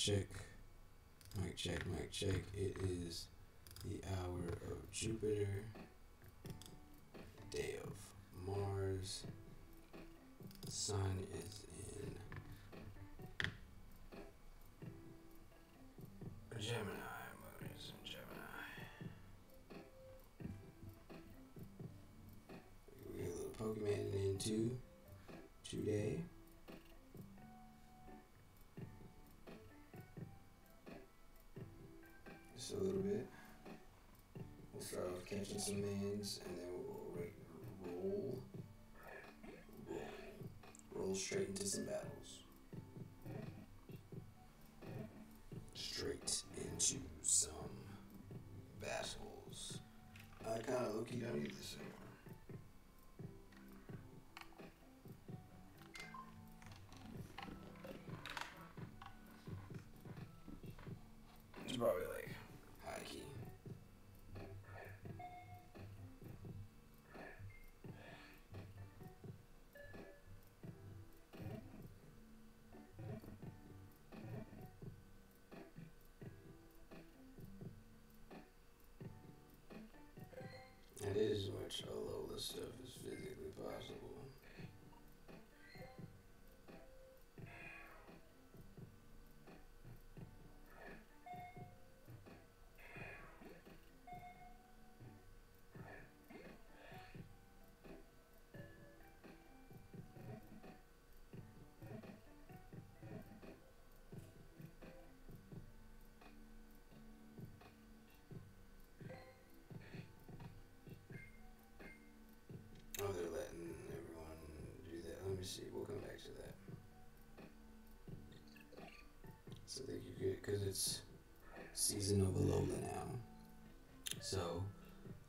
Check. Mic check, mic check. It is the hour of Jupiter, day of Mars. The sun is in Gemini. Moon is in Gemini. We get a little Pokemon into today. A little bit. We'll start off catching some mans and then we'll roll, roll, roll straight into some battles. Straight into some battles. I kind of low key don't need this anymore. Because it's season of Alola now. So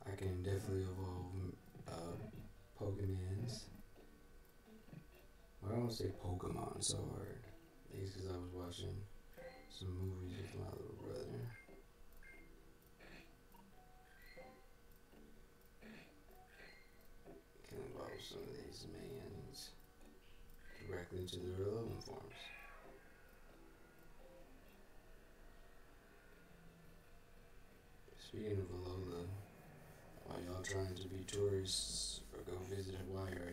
I can definitely evolve uh, Pokemons. I to say Pokemon so hard? It's because I was watching some movies with my little brother. Can evolve some of these mans directly into their Alolan forms. Speaking of Alola, while y'all trying to be tourists or go visit Hawaii right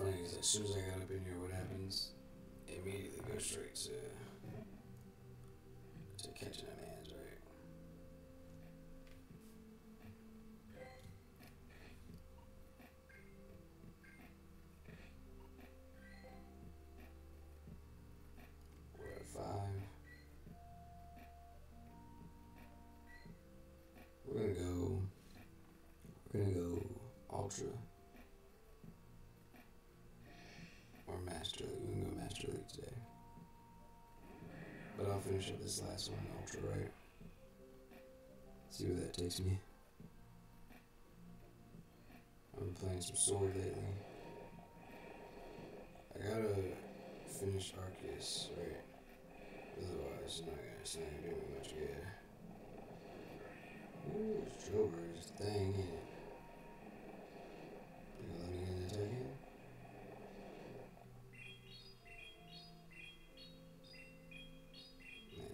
funny as soon as I got up in here, what happens? Immediately go straight to to catching a man's This last one, ultra, right? See where that takes me. I've been playing some sword lately. I gotta finish Arceus, right? Otherwise, it's not gonna, it's not gonna do me much good. Ooh, Joker's thing, ain't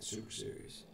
super serious.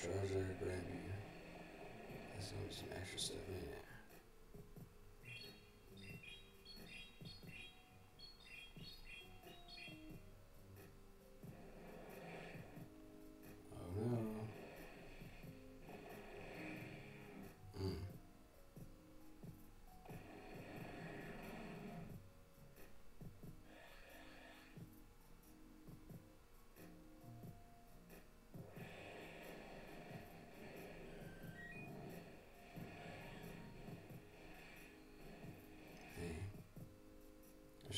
Treasure Grammy. That's gonna some extra stuff in it.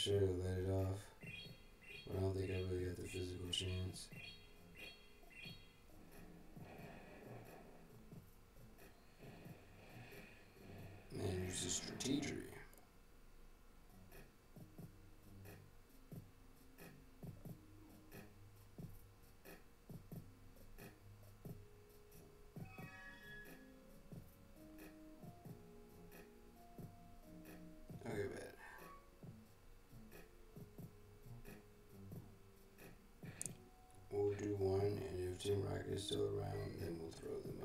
Should have let it off. But I don't think I really got the physical chance. Is still around, then we'll throw them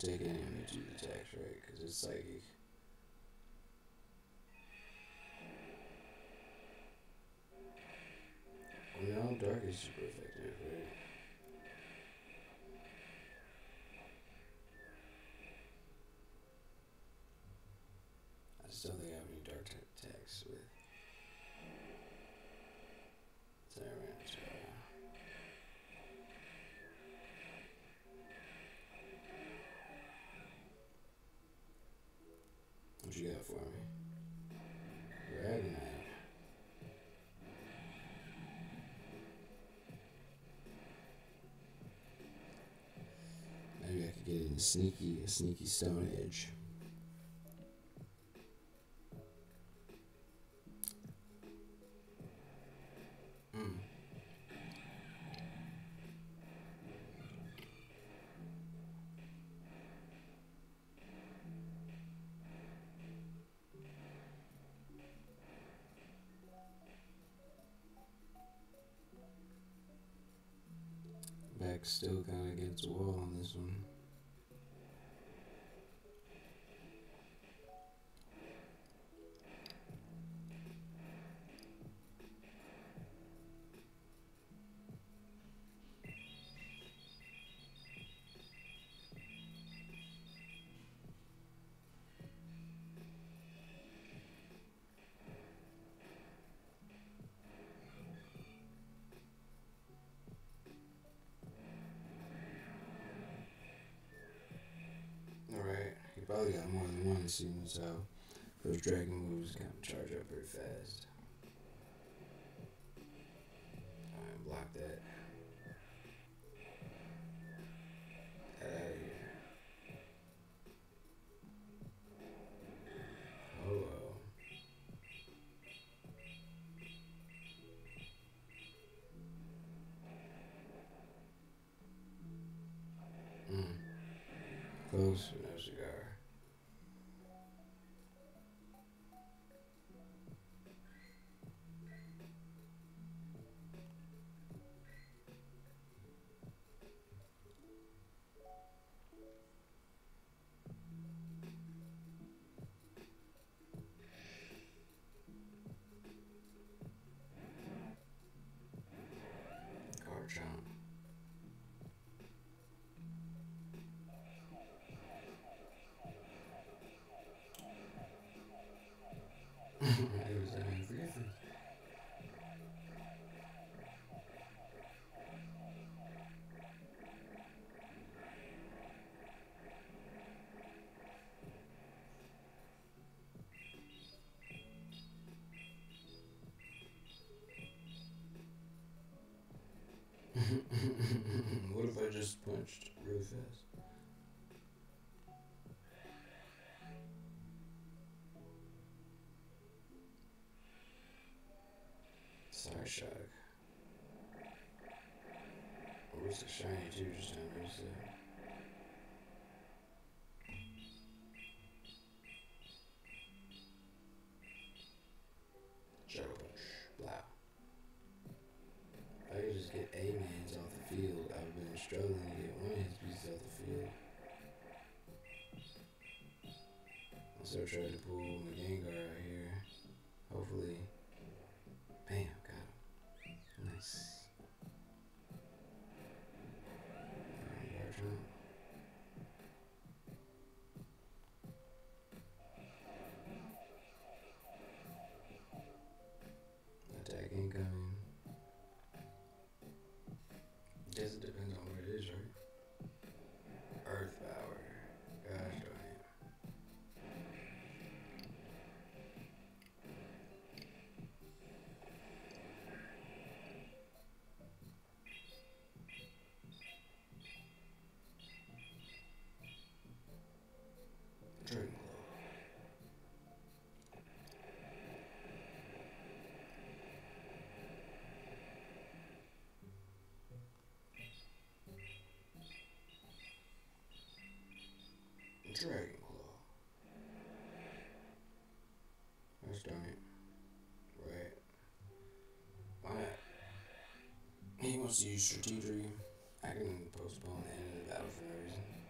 Can take any of the attacks, right? Because it's psychic. Well, no, dark is super effective, right? I just don't think I have any dark type attacks with Tyrant. Uh, what you got for me? Dragonite. Maybe I could get in a sneaky, a sneaky stone edge. Back still kind of against the wall on this one. As how those dragon moves kind of charge up very fast. Alright, block that. Get out of here. Oh well. Mm. Close, I just punched really fast? Star Shock. It shiny too? Just don't Dragon Claw. That's done it. Right. Alright. He wants to use Strategy. I can postpone the end of the battle for no reason.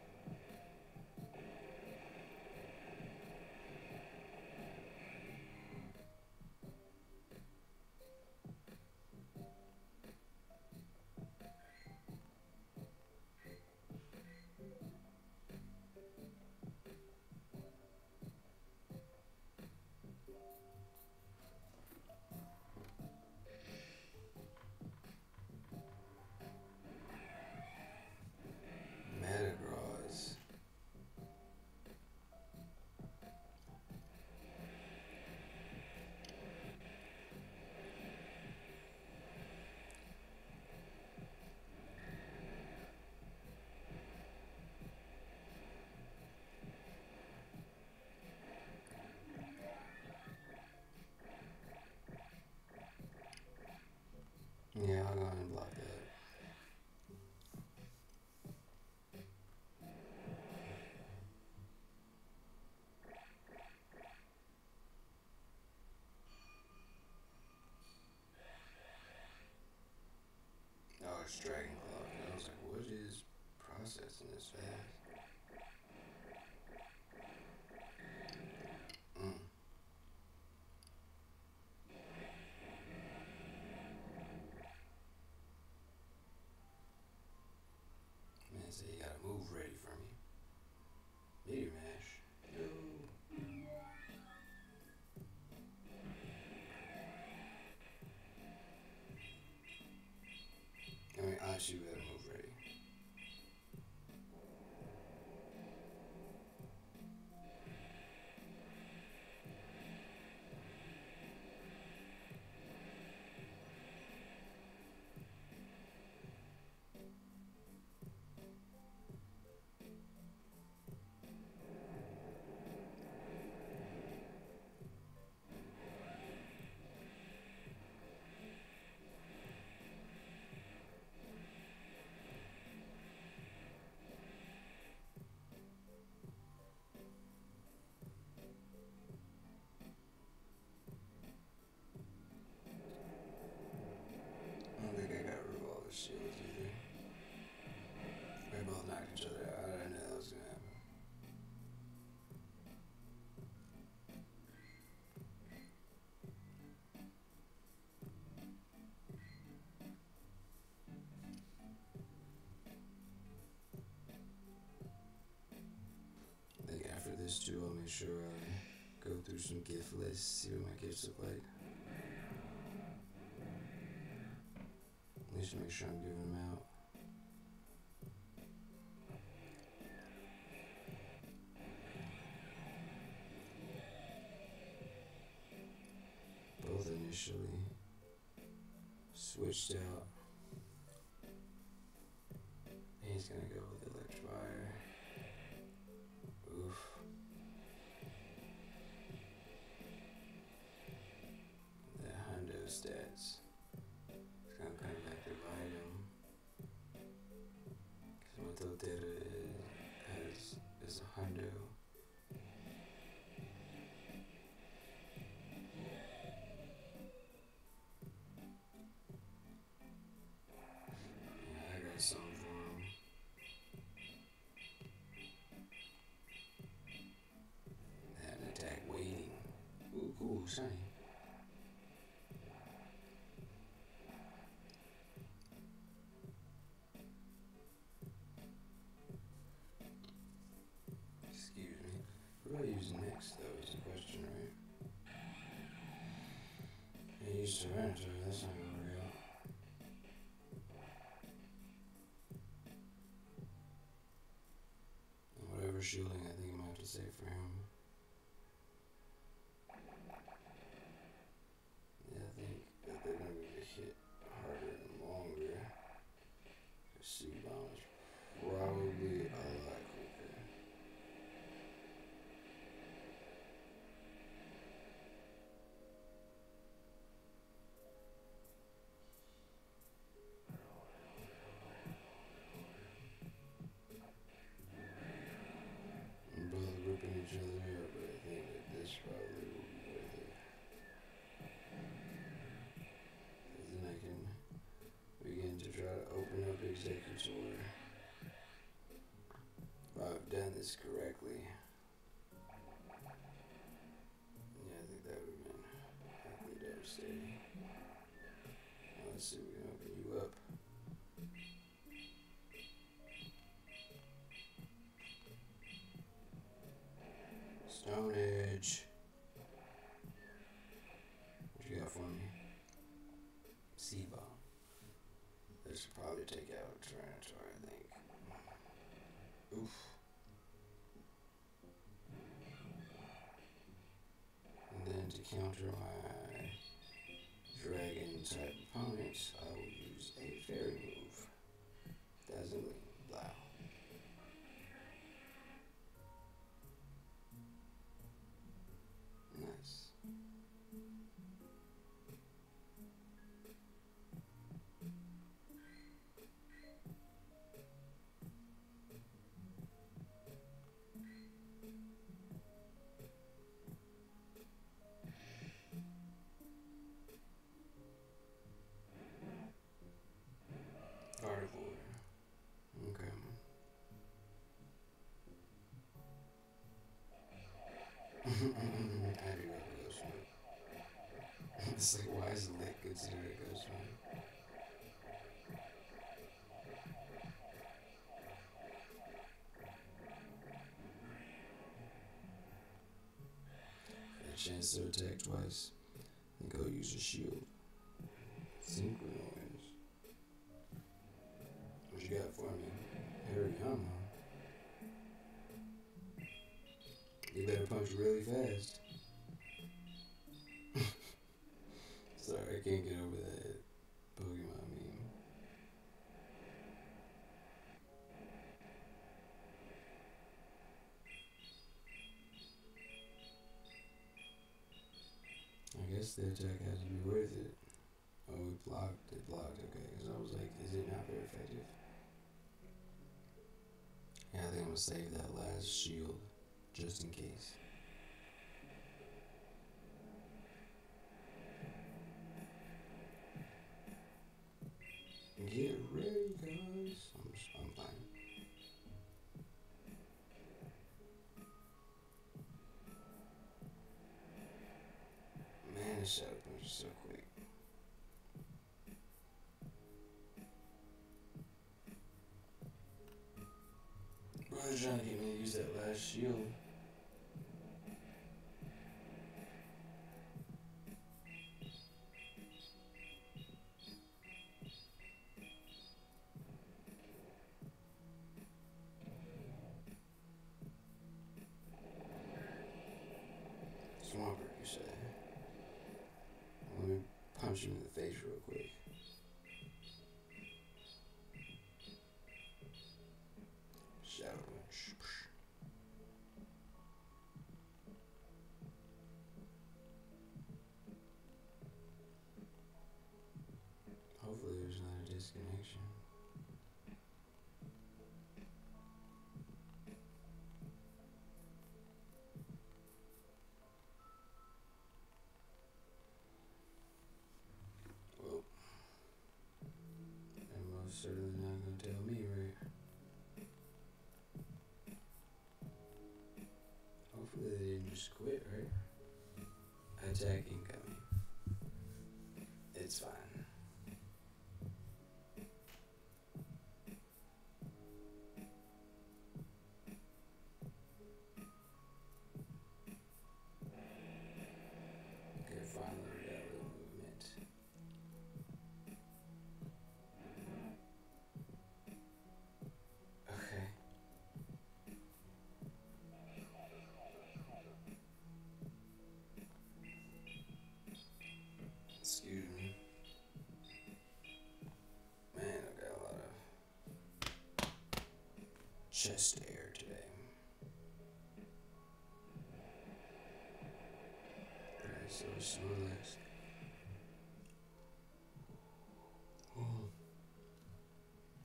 Yeah. sure I go through some gift lists, see what my gifts look like. At least make sure I'm giving them out. Excuse me. What do I use next, though, is the question, right? I use syringe, that's not going real. Whatever shielding is correct. encounter my dragon type opponents, I will use a fairy chance to attack twice, and go use your shield. Synchronize. What you got for me? Hurry, huh? You better punch really fast. Sorry, I can't get over that. Snapchat has to be worth it. Oh, it blocked. It blocked. Okay, because I was like, is it not very effective? Yeah, I think I'm gonna save that last shield just in case. Get ready, guys. I'm, I'm fine. so, so cool. Alright, so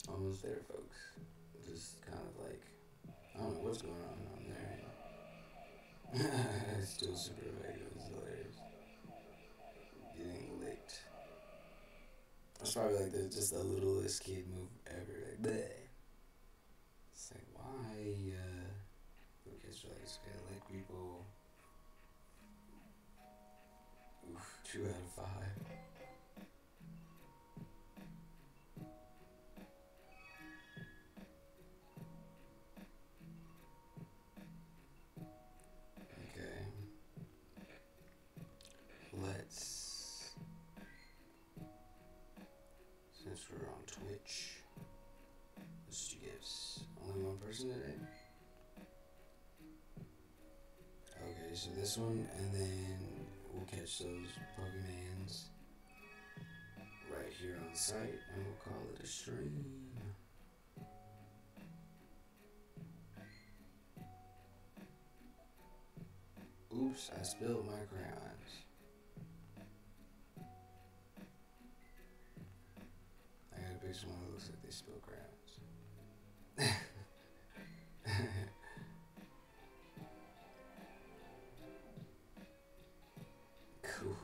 Almost there, folks. Just kind of like, I don't know what's going on on there. it's still super vague. It was hilarious. Getting licked. That's probably like the, just the littlest kid move ever. Like, bleh. It's like, why, uh, kids are like, it's gonna lick people. On Twitch, let's do gifts. Only one person today? Okay, so this one, and then we'll catch those Pokemons right here on site, and we'll call it a stream. Oops, I spilled my crayons. Someone who looks like they spilled crayons. cool.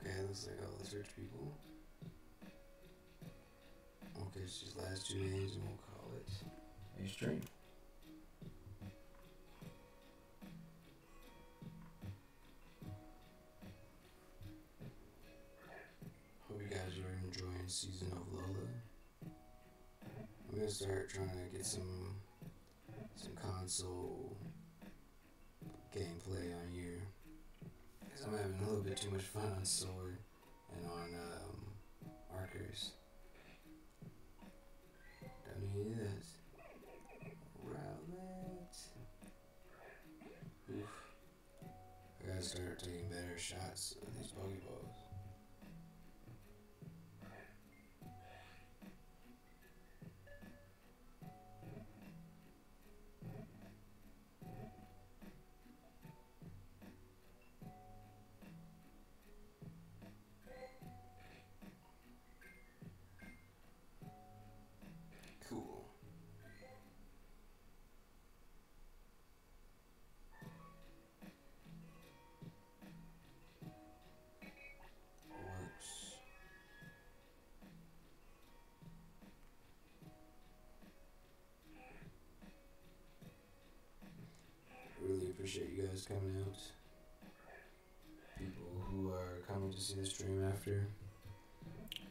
Okay, looks like all the search people. Okay, it's just last two names and we'll call it a stream. Season of Alola. I'm gonna start trying to get some some console gameplay on here. Cause I'm having a little bit too much fun on Sword and on um, Arceus. Don't need this. Rowlet. Oof. I gotta start taking better shots appreciate you guys coming out. People who are coming to see the stream after.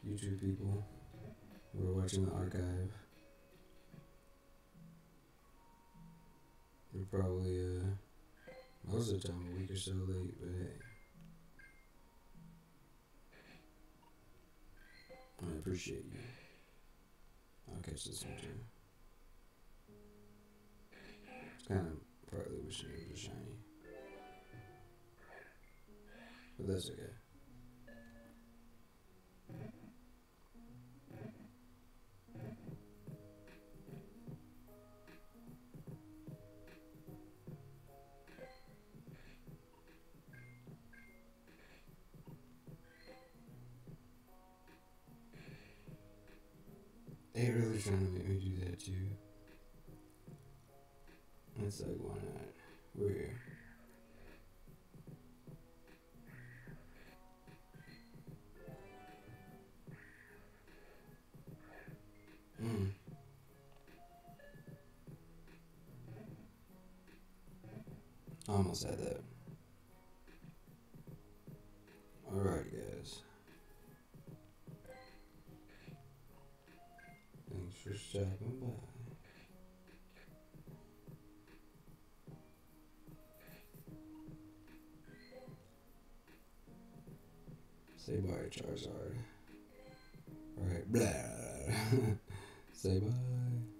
YouTube people who are watching the archive. We're probably uh most of the time a week or so late, but hey. I appreciate you. I'll catch this one too. It's kind of partly was shiny. But that's okay. They really trying to make me do that too. It's like why not? We're here. Mm. Almost had that. Alright, guys. Thanks for stopping Say bye, Charizard. Alright, blah. Say bye.